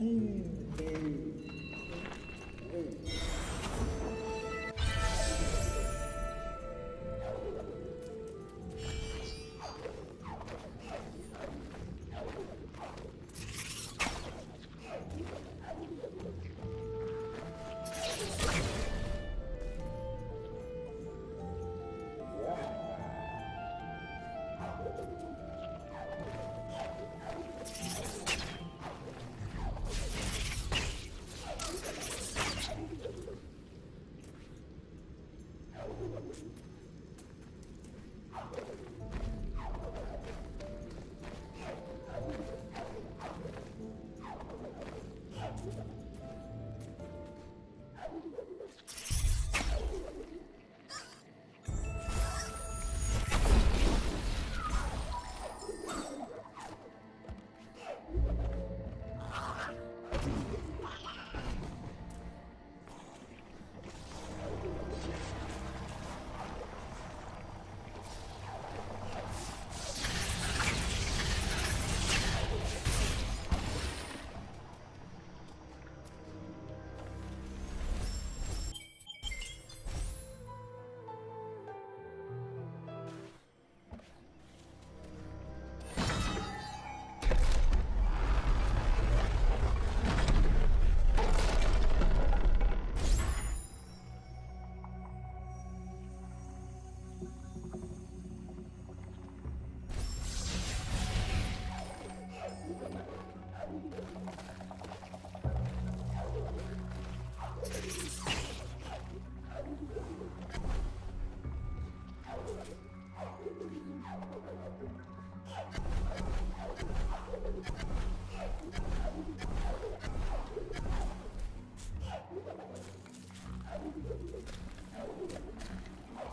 嗯。